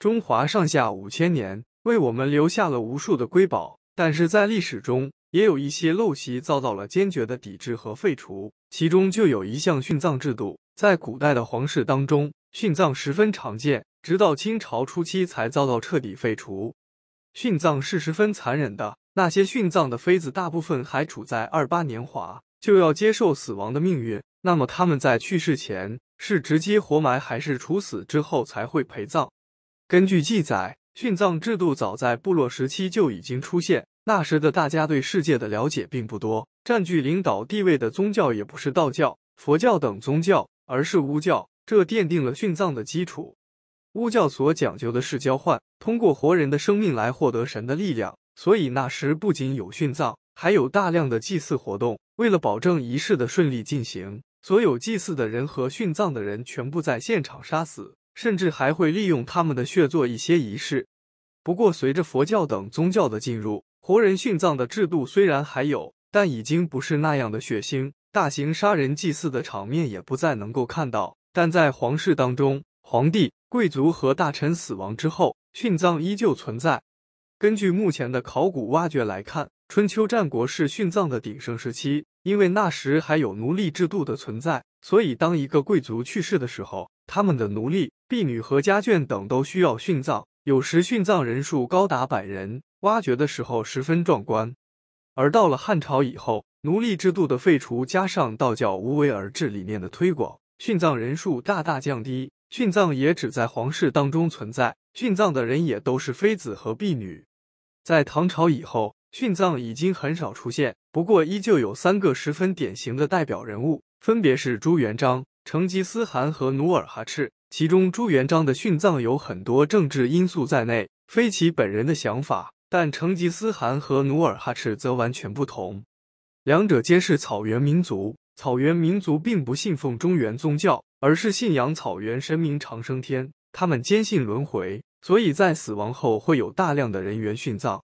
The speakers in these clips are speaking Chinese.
中华上下五千年，为我们留下了无数的瑰宝。但是在历史中，也有一些陋习遭到了坚决的抵制和废除，其中就有一项殉葬制度。在古代的皇室当中，殉葬十分常见，直到清朝初期才遭到彻底废除。殉葬是十分残忍的，那些殉葬的妃子大部分还处在二八年华，就要接受死亡的命运。那么他们在去世前是直接活埋，还是处死之后才会陪葬？根据记载，殉葬制度早在部落时期就已经出现。那时的大家对世界的了解并不多，占据领导地位的宗教也不是道教、佛教等宗教，而是巫教，这奠定了殉葬的基础。巫教所讲究的是交换，通过活人的生命来获得神的力量，所以那时不仅有殉葬，还有大量的祭祀活动。为了保证仪式的顺利进行，所有祭祀的人和殉葬的人全部在现场杀死，甚至还会利用他们的血做一些仪式。不过，随着佛教等宗教的进入，活人殉葬的制度虽然还有，但已经不是那样的血腥，大型杀人祭祀的场面也不再能够看到。但在皇室当中，皇帝、贵族和大臣死亡之后，殉葬依旧存在。根据目前的考古挖掘来看，春秋战国是殉葬的鼎盛时期，因为那时还有奴隶制度的存在，所以当一个贵族去世的时候，他们的奴隶、婢女和家眷等都需要殉葬，有时殉葬人数高达百人。挖掘的时候十分壮观，而到了汉朝以后，奴隶制度的废除，加上道教无为而治理念的推广，殉葬人数大大降低，殉葬也只在皇室当中存在，殉葬的人也都是妃子和婢女。在唐朝以后，殉葬已经很少出现，不过依旧有三个十分典型的代表人物，分别是朱元璋、成吉思汗和努尔哈赤。其中，朱元璋的殉葬有很多政治因素在内，非其本人的想法。但成吉思汗和努尔哈赤则完全不同，两者皆是草原民族。草原民族并不信奉中原宗教，而是信仰草原神明长生天。他们坚信轮回，所以在死亡后会有大量的人员殉葬。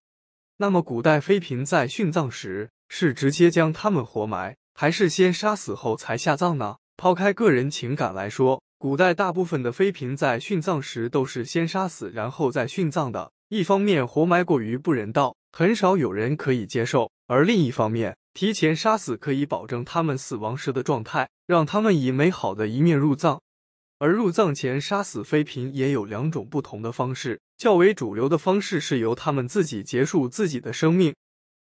那么，古代妃嫔在殉葬时是直接将他们活埋，还是先杀死后才下葬呢？抛开个人情感来说，古代大部分的妃嫔在殉葬时都是先杀死，然后再殉葬的。一方面活埋过于不人道，很少有人可以接受；而另一方面，提前杀死可以保证他们死亡时的状态，让他们以美好的一面入葬。而入葬前杀死妃嫔也有两种不同的方式，较为主流的方式是由他们自己结束自己的生命，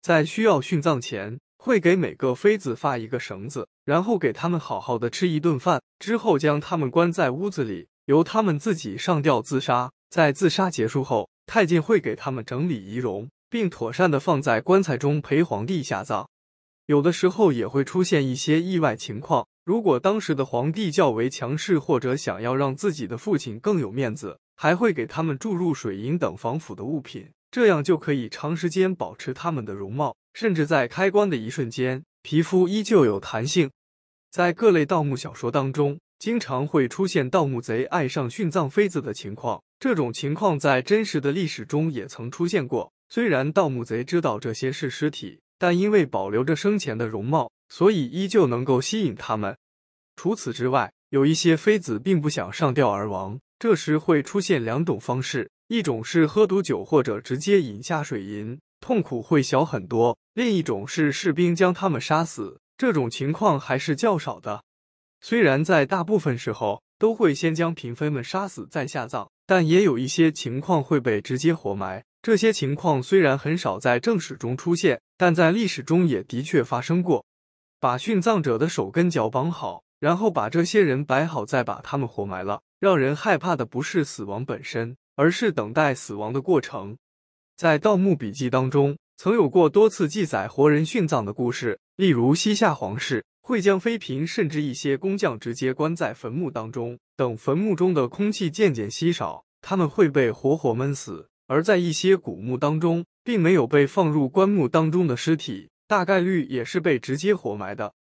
在需要殉葬前，会给每个妃子发一个绳子，然后给他们好好的吃一顿饭，之后将他们关在屋子里，由他们自己上吊自杀。在自杀结束后，太监会给他们整理仪容，并妥善的放在棺材中陪皇帝下葬。有的时候也会出现一些意外情况，如果当时的皇帝较为强势，或者想要让自己的父亲更有面子，还会给他们注入水银等防腐的物品，这样就可以长时间保持他们的容貌，甚至在开棺的一瞬间，皮肤依旧有弹性。在各类盗墓小说当中。经常会出现盗墓贼爱上殉葬妃子的情况，这种情况在真实的历史中也曾出现过。虽然盗墓贼知道这些是尸体，但因为保留着生前的容貌，所以依旧能够吸引他们。除此之外，有一些妃子并不想上吊而亡，这时会出现两种方式：一种是喝毒酒或者直接饮下水银，痛苦会小很多；另一种是士兵将他们杀死，这种情况还是较少的。虽然在大部分时候都会先将嫔妃们杀死再下葬，但也有一些情况会被直接活埋。这些情况虽然很少在正史中出现，但在历史中也的确发生过。把殉葬者的手跟脚绑好，然后把这些人摆好，再把他们活埋了。让人害怕的不是死亡本身，而是等待死亡的过程。在《盗墓笔记》当中，曾有过多次记载活人殉葬的故事，例如西夏皇室。会将妃嫔甚至一些工匠直接关在坟墓当中，等坟墓中的空气渐渐稀少，他们会被活活闷死。而在一些古墓当中，并没有被放入棺木当中的尸体，大概率也是被直接活埋的。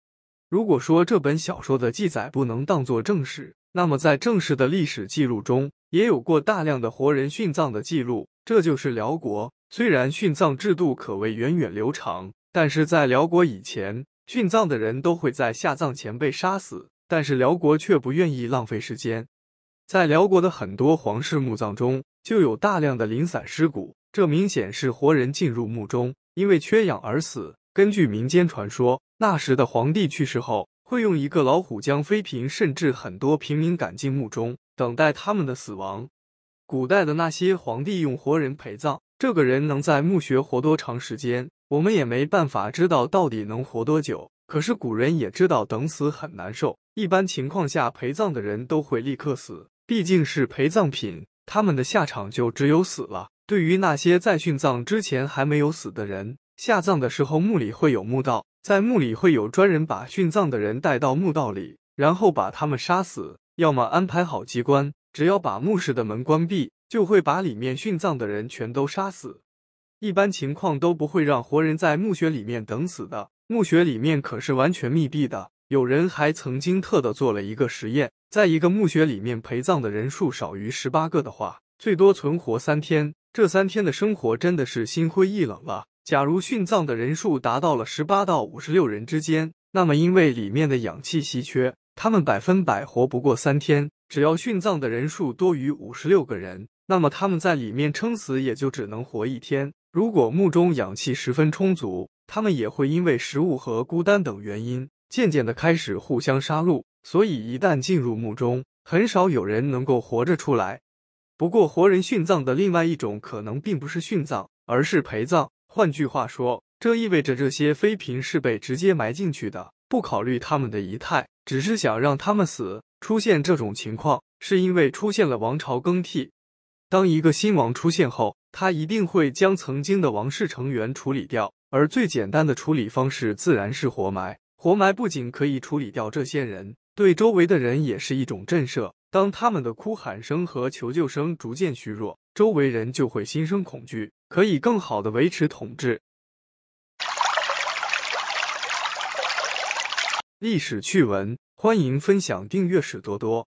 如果说这本小说的记载不能当作正史，那么在正式的历史记录中，也有过大量的活人殉葬的记录。这就是辽国。虽然殉葬制度可谓源远流长，但是在辽国以前。殉葬的人都会在下葬前被杀死，但是辽国却不愿意浪费时间。在辽国的很多皇室墓葬中，就有大量的零散尸骨，这明显是活人进入墓中，因为缺氧而死。根据民间传说，那时的皇帝去世后，会用一个老虎将妃嫔甚至很多平民赶进墓中，等待他们的死亡。古代的那些皇帝用活人陪葬，这个人能在墓穴活多长时间，我们也没办法知道到底能活多久。可是古人也知道等死很难受，一般情况下陪葬的人都会立刻死。毕竟是陪葬品，他们的下场就只有死了。对于那些在殉葬之前还没有死的人，下葬的时候墓里会有墓道，在墓里会有专人把殉葬的人带到墓道里，然后把他们杀死，要么安排好机关，只要把墓室的门关闭，就会把里面殉葬的人全都杀死。一般情况都不会让活人在墓穴里面等死的，墓穴里面可是完全密闭的。有人还曾经特地做了一个实验。在一个墓穴里面陪葬的人数少于十八个的话，最多存活三天。这三天的生活真的是心灰意冷了。假如殉葬的人数达到了十八到五十六人之间，那么因为里面的氧气稀缺，他们百分百活不过三天。只要殉葬的人数多于五十六个人，那么他们在里面撑死也就只能活一天。如果墓中氧气十分充足，他们也会因为食物和孤单等原因，渐渐的开始互相杀戮。所以，一旦进入墓中，很少有人能够活着出来。不过，活人殉葬的另外一种可能，并不是殉葬，而是陪葬。换句话说，这意味着这些妃嫔是被直接埋进去的，不考虑他们的仪态，只是想让他们死。出现这种情况，是因为出现了王朝更替。当一个新王出现后，他一定会将曾经的王室成员处理掉，而最简单的处理方式自然是活埋。活埋不仅可以处理掉这些人。对周围的人也是一种震慑。当他们的哭喊声和求救声逐渐虚弱，周围人就会心生恐惧，可以更好的维持统治。历史趣闻，欢迎分享，订阅史多多。